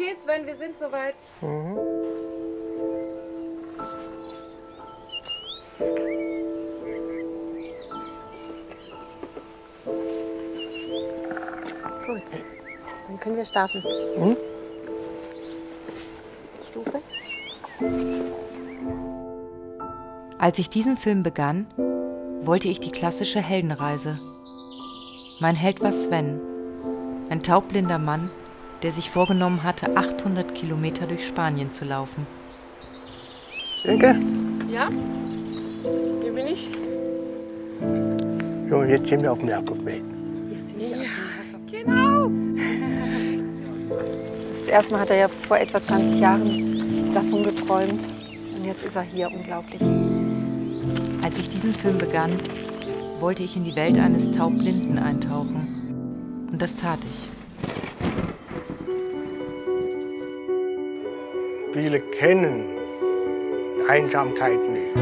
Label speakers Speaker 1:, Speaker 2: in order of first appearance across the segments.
Speaker 1: Okay, Sven, wir sind soweit. Mhm.
Speaker 2: Gut, dann können wir starten. Mhm. Stufe.
Speaker 3: Als ich diesen Film begann, wollte ich die klassische Heldenreise. Mein Held war Sven, ein taubblinder Mann, der sich vorgenommen hatte, 800 Kilometer durch Spanien zu laufen.
Speaker 4: Denke?
Speaker 1: Ja? Hier bin ich.
Speaker 4: So, jetzt sind wir auf dem Jakobweg.
Speaker 1: Ja, genau.
Speaker 2: Das erste Mal hat er ja vor etwa 20 Jahren davon geträumt. Und jetzt ist er hier, unglaublich.
Speaker 3: Als ich diesen Film begann, wollte ich in die Welt eines Taubblinden eintauchen. Und das tat ich.
Speaker 4: Viele kennen Einsamkeit nicht.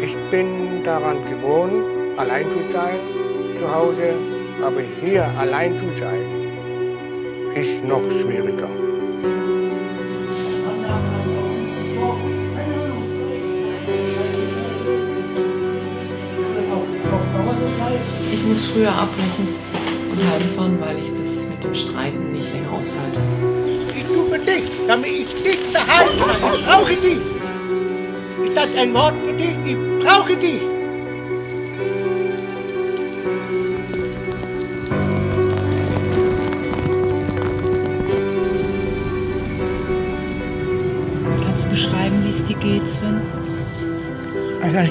Speaker 4: Ich bin daran gewohnt, allein zu sein zu Hause, aber hier allein zu sein, ist noch schwieriger.
Speaker 5: Ich muss früher abbrechen und heimfahren, weil ich das mit dem Streiten nicht länger aushalte.
Speaker 4: Ich suche dich, damit ich dich behalten kann. Ich brauche dich. Ist das ein Wort für dich? Ich brauche dich.
Speaker 5: Kannst du beschreiben, wie es dir geht, Sven?
Speaker 4: Nein,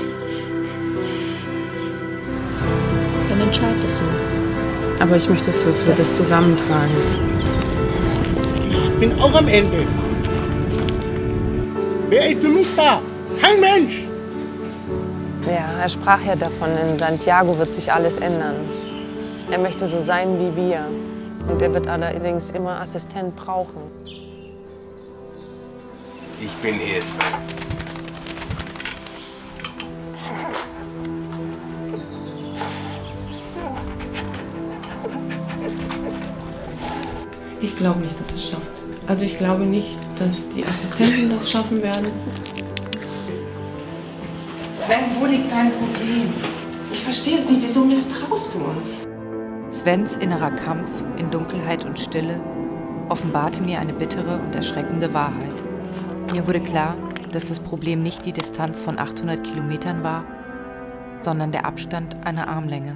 Speaker 5: Dann entscheid das so. Aber ich möchte, dass wir das zusammentragen.
Speaker 4: Ich bin auch am Ende. Wer ist für mich da? Kein Mensch.
Speaker 6: Ja, er sprach ja davon, in Santiago wird sich alles ändern. Er möchte so sein wie wir. Und er wird allerdings immer Assistent brauchen.
Speaker 7: Ich bin hier, Sven.
Speaker 5: Ich glaube nicht, dass es schafft. Also ich glaube nicht, dass die Assistenten das schaffen werden.
Speaker 8: Sven, wo liegt dein Problem? Ich verstehe es nicht. Wieso misstraust du uns?
Speaker 3: Svens innerer Kampf in Dunkelheit und Stille offenbarte mir eine bittere und erschreckende Wahrheit. Mir wurde klar, dass das Problem nicht die Distanz von 800 Kilometern war, sondern der Abstand einer Armlänge.